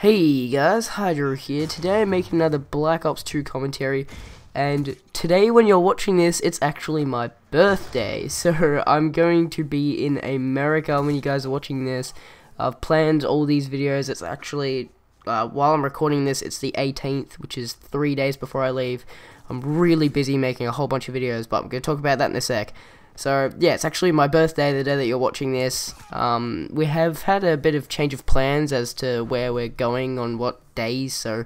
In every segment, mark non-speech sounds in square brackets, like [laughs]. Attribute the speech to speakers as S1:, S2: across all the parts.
S1: Hey guys, Hydro here. Today I'm making another Black Ops 2 commentary, and today when you're watching this, it's actually my birthday, [laughs] so I'm going to be in America when you guys are watching this. I've planned all these videos, it's actually, uh, while I'm recording this, it's the 18th, which is three days before I leave. I'm really busy making a whole bunch of videos, but I'm going to talk about that in a sec. So yeah, it's actually my birthday the day that you're watching this. Um, we have had a bit of change of plans as to where we're going on what days. So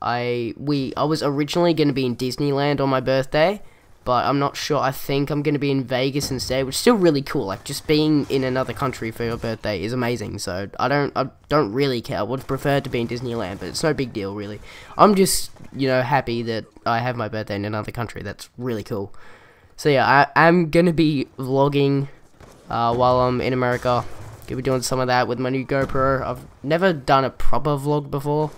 S1: I we I was originally going to be in Disneyland on my birthday, but I'm not sure. I think I'm going to be in Vegas instead, which is still really cool. Like just being in another country for your birthday is amazing. So I don't I don't really care. I would have preferred to be in Disneyland, but it's no big deal really. I'm just you know happy that I have my birthday in another country. That's really cool. So yeah, I, am gonna be vlogging uh, while I'm in America. Gonna be doing some of that with my new GoPro. I've never done a proper vlog before.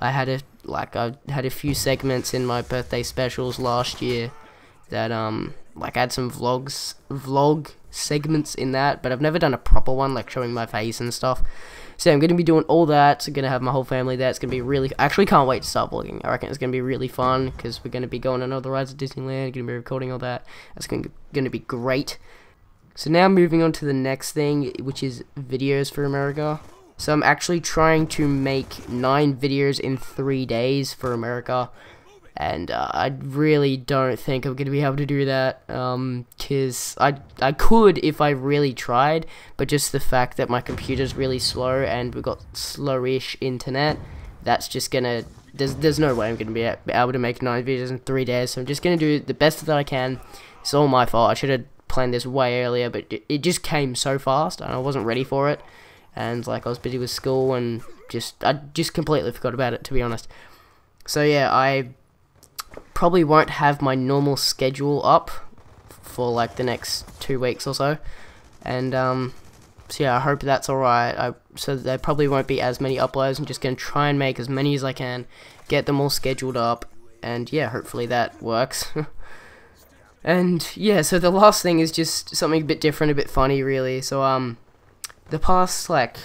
S1: I had a like I had a few segments in my birthday specials last year that um like I had some vlogs vlog segments in that, but I've never done a proper one like showing my face and stuff. So I'm going to be doing all that. I'm going to have my whole family there. It's going to be really... I actually can't wait to start vlogging. I reckon it's going to be really fun because we're going to be going on all the rides at Disneyland. Going to be recording all that. That's going to, be great. So now moving on to the next thing, which is videos for America. So I'm actually trying to make nine videos in three days for America and uh, I really don't think I'm gonna be able to do that um, I I could if I really tried, but just the fact that my computer's really slow and we've got slowish internet, that's just gonna there's there's no way I'm gonna be able to make nine videos in three days. So I'm just gonna do the best that I can. It's all my fault. I should have planned this way earlier, but it just came so fast and I wasn't ready for it. And like I was busy with school and just I just completely forgot about it to be honest. So yeah, I probably won't have my normal schedule up for like the next two weeks or so. And um, so yeah, I hope that's alright. I so there probably won't be as many uploads. I'm just gonna try and make as many as I can, get them all scheduled up, and yeah, hopefully that works. [laughs] and yeah, so the last thing is just something a bit different, a bit funny, really. So um, the past like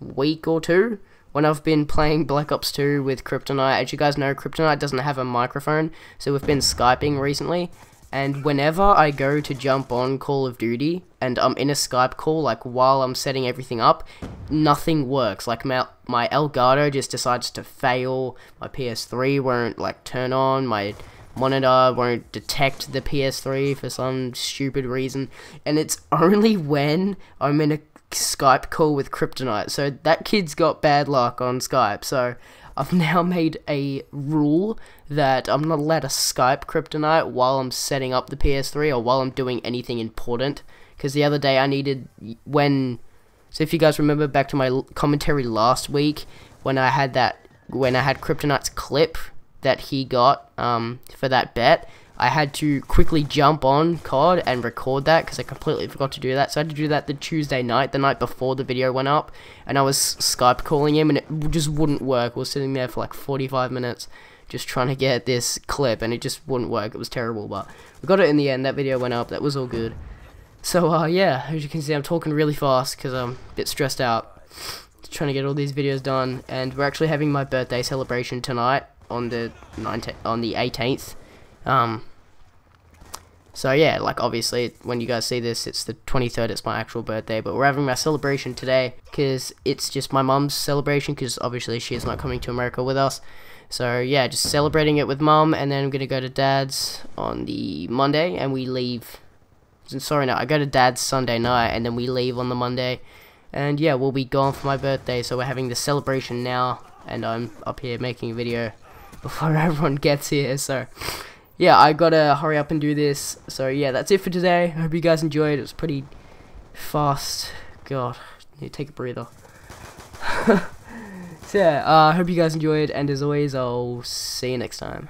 S1: week or two, when I've been playing Black Ops 2 with Kryptonite. As you guys know, Kryptonite doesn't have a microphone, so we've been Skyping recently. And whenever I go to jump on Call of Duty and I'm in a Skype call, like while I'm setting everything up, nothing works. Like my, my Elgato just decides to fail, my PS3 won't like turn on, my monitor won't detect the PS3 for some stupid reason. And it's only when I'm in a Skype call with Kryptonite. So that kid's got bad luck on Skype. So I've [laughs] now made a rule that I'm not allowed to Skype Kryptonite while I'm setting up the PS3 or while I'm doing anything important. Because the other day I needed when. So if you guys remember back to my commentary last week when I had that when I had Kryptonite's clip that he got um, for that bet, I had to quickly jump on COD and record that because I completely forgot to do that. So I had to do that the Tuesday night, the night before the video went up, and I was Skype calling him, and it just wouldn't work. We were sitting there for like 45 minutes just trying to get this clip, and it just wouldn't work. It was terrible, but we got it in the end. That video went up. That was all good. So uh, yeah, as you can see, I'm talking really fast because I'm a bit stressed out. Trying to get all these videos done, and we're actually having my birthday celebration tonight on the 19th, on the 18th. Um, so yeah, like obviously when you guys see this, it's the 23rd, it's my actual birthday, but we're having my celebration today because it's just my mum's celebration because obviously she is not coming to America with us. So yeah, just celebrating it with mum and then I'm going to go to dad's on the Monday and we leave. Sorry, no, I go to dad's Sunday night and then we leave on the Monday. And yeah, we'll be gone for my birthday, so we're having the celebration now and I'm up here making a video before [laughs] everyone gets here, so yeah, I gotta hurry up and do this. So yeah, that's it for today. I hope you guys enjoyed. It was pretty fast. God, need take a breather. [laughs] so yeah, uh, I uh, hope you guys enjoyed, and as always, I'll see you next time.